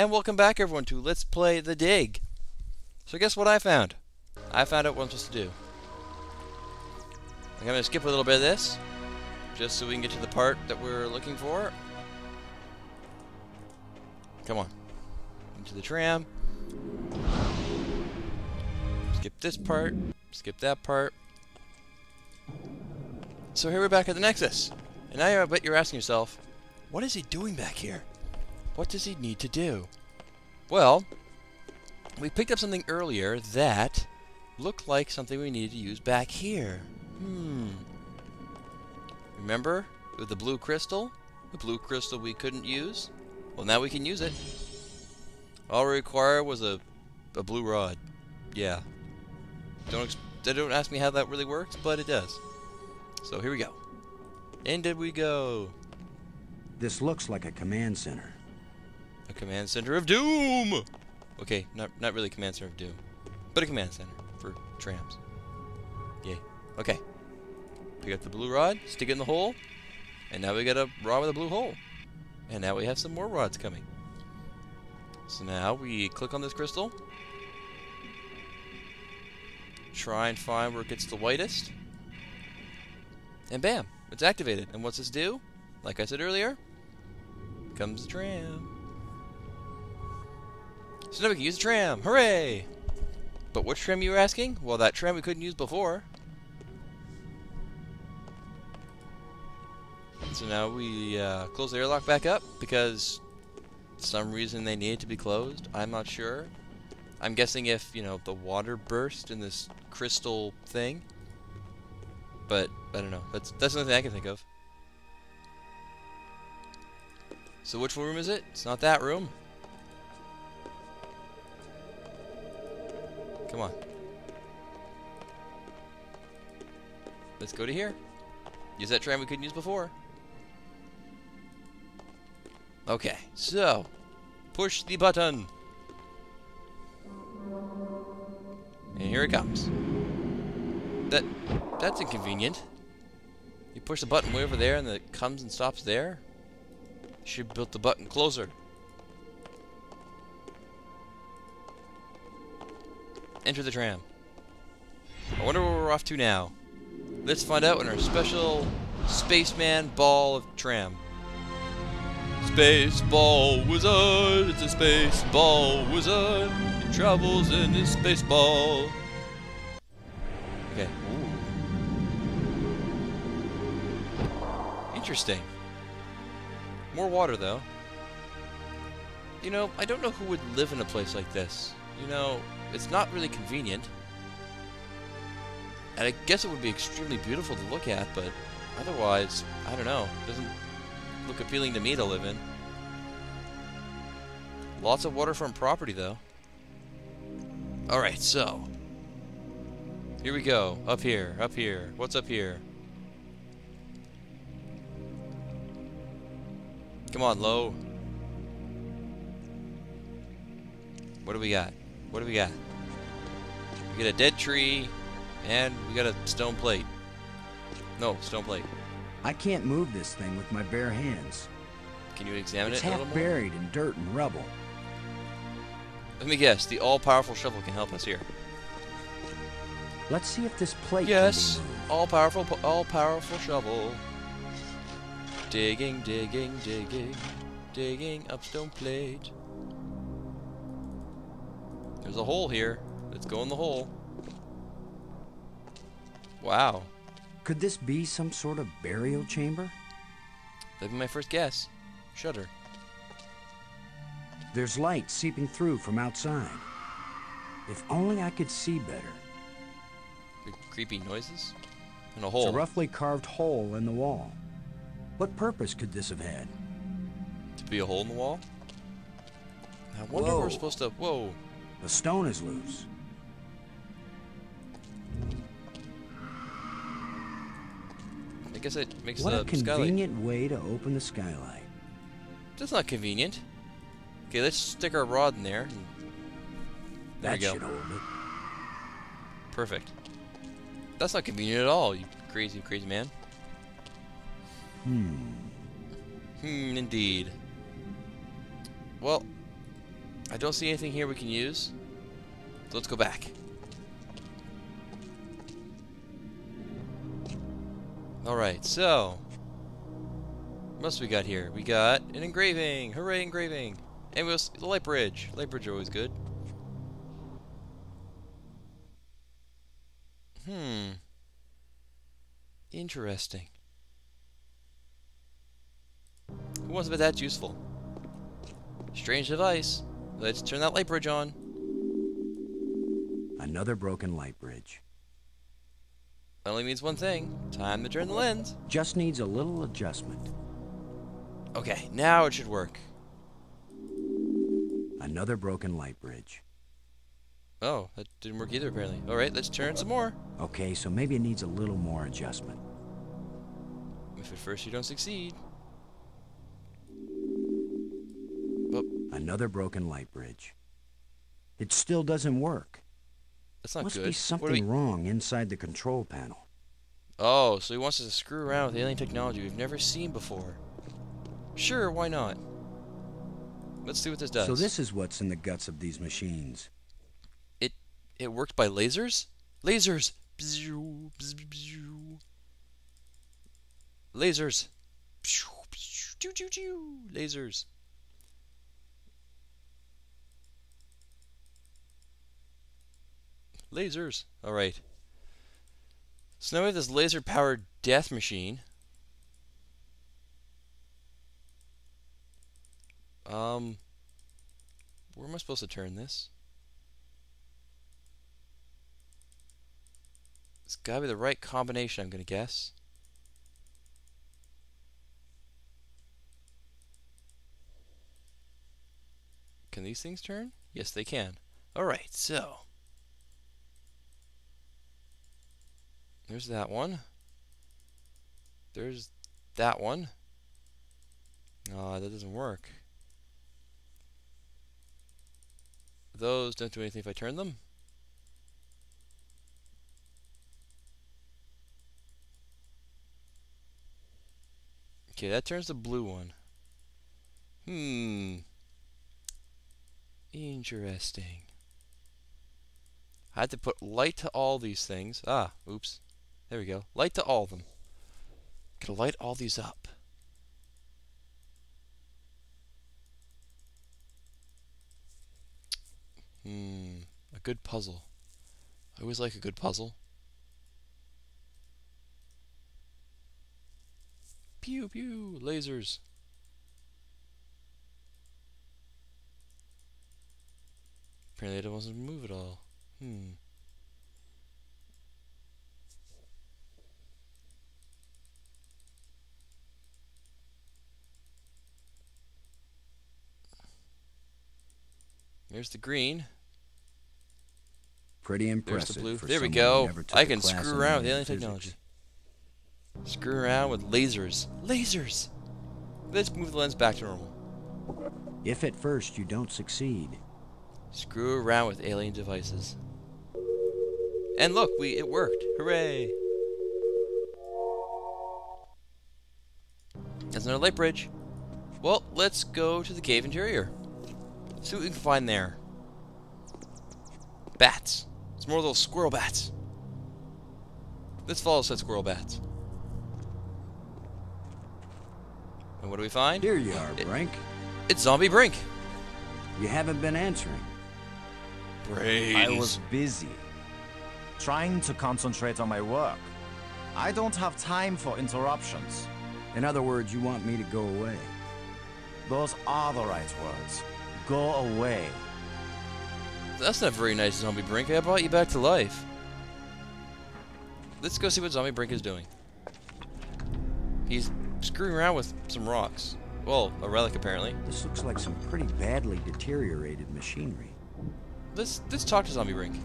And welcome back everyone to Let's Play The Dig. So guess what I found? I found out what I'm supposed to do. I'm going to skip a little bit of this, just so we can get to the part that we're looking for. Come on. Into the tram. Skip this part, skip that part. So here we're back at the Nexus. And now I bet you're asking yourself, what is he doing back here? What does he need to do? Well, we picked up something earlier that looked like something we needed to use back here. Hmm. Remember? With the blue crystal? The blue crystal we couldn't use? Well, now we can use it. All we require was a, a blue rod. Yeah. Don't, don't ask me how that really works, but it does. So here we go. In did we go? This looks like a command center. A command center of doom! Okay, not, not really command center of doom, but a command center for trams. Yay. Okay. Pick up the blue rod, stick it in the hole, and now we got a rod with a blue hole. And now we have some more rods coming. So now we click on this crystal, try and find where it gets the whitest, and bam, it's activated. And what's this do? Like I said earlier, comes the tram. So now we can use the tram. Hooray! But which tram you were asking? Well, that tram we couldn't use before. So now we uh, close the airlock back up because some reason they need to be closed. I'm not sure. I'm guessing if, you know, the water burst in this crystal thing. But, I don't know. That's, that's the only thing I can think of. So which room is it? It's not that room. Come on. Let's go to here. Use that tram we couldn't use before. Okay, so push the button. And here it comes. That that's inconvenient. You push the button way over there and it comes and stops there. Should built the button closer. Enter the tram. I wonder where we're off to now. Let's find out in our special spaceman ball of tram. Space ball wizard, it's a space ball wizard. He travels in his space ball. Okay. Ooh. Interesting. More water, though. You know, I don't know who would live in a place like this. You know, it's not really convenient. And I guess it would be extremely beautiful to look at, but otherwise, I don't know. It Doesn't look appealing to me to live in. Lots of waterfront property, though. Alright, so. Here we go. Up here, up here. What's up here? Come on, low. What do we got? What do we got? We get a dead tree, and we got a stone plate. No, stone plate. I can't move this thing with my bare hands. Can you examine it's it a little half buried in dirt and rubble. Let me guess. The all-powerful shovel can help us here. Let's see if this plate Yes, can be moved. all-powerful, all-powerful shovel. Digging, digging, digging, digging up stone plate. There's a hole here. Let's go in the hole. Wow, Could this be some sort of burial chamber? that'd be my first guess. Shutter. There's light seeping through from outside. If only I could see better. Cre- creepy noises. And a It's hole. a roughly carved hole in the wall. What purpose could this have had? to be a hole in the wall. I wonder Whoa. we're supposed to. Whoa. The stone is loose. I guess it makes What a the skylight. convenient way to open the skylight. That's not convenient. Okay, let's stick our rod in there. There that we go. should hold it. Perfect. That's not convenient at all, you crazy, crazy man. Hmm. Hmm, indeed. Well, I don't see anything here we can use. So let's go back. Alright, so... What else we got here? We got an engraving! Hooray, engraving! And we also, the light bridge. Light bridge always good. Hmm. Interesting. Who wants to bet that's useful? Strange device. Let's turn that light bridge on. Another broken light bridge. That Only means one thing. Time to turn the lens. Just needs a little adjustment. Okay, now it should work. Another broken light bridge. Oh, that didn't work either apparently. Alright, let's turn some more. Okay, so maybe it needs a little more adjustment. If at first you don't succeed. Another broken light bridge. It still doesn't work. That's not Must good. be What something we- wrong inside the control panel. Oh, so he wants us to screw around with alien technology we've never seen before. Sure, why not? Let's see what this does. So this is what's in the guts of these machines. It it worked by lasers? Lasers! Lasers! Lasers! Lasers. Lasers. Alright. So now we have this laser powered death machine. Um, where am I supposed to turn this? It's gotta be the right combination, I'm gonna guess. Can these things turn? Yes, they can. Alright, so. There's that one. There's that one. Ah, that doesn't work. Those don't do anything if I turn them. Okay, that turns the blue one. Hmm. Interesting. I had to put light to all these things. Ah, oops. There we go. Light to all of them. Can light all these up. Hmm. A good puzzle. I always like a good puzzle. Pew pew lasers. Apparently it doesn't move at all. Hmm. There's the green. Pretty There's impressive. the blue. There we go. who never took I can screw around with alien technology. Screw around with lasers. Lasers! Let's move the lens back to normal. If at first you don't succeed, Screw around with alien devices. And look, we it worked. Hooray! There's another light bridge. Well, let's go to the cave interior. See what we can find there. Bats. It's more of those squirrel bats. Let's follow said squirrel bats. And what do we find? here you are, It- Brink. It's Zombie Brink. You haven't been answering. Brains. I was busy, trying to concentrate on my work. I don't have time for interruptions. In other words, you want me to go away. Those are the right words. Go away. That's not very nice, Zombie Brink. I brought you back to life. Let's go see what Zombie Brink is doing. He's screwing around with some rocks. Well, a relic apparently. This looks like some pretty badly deteriorated machinery. Let's let's talk to Zombie Brink.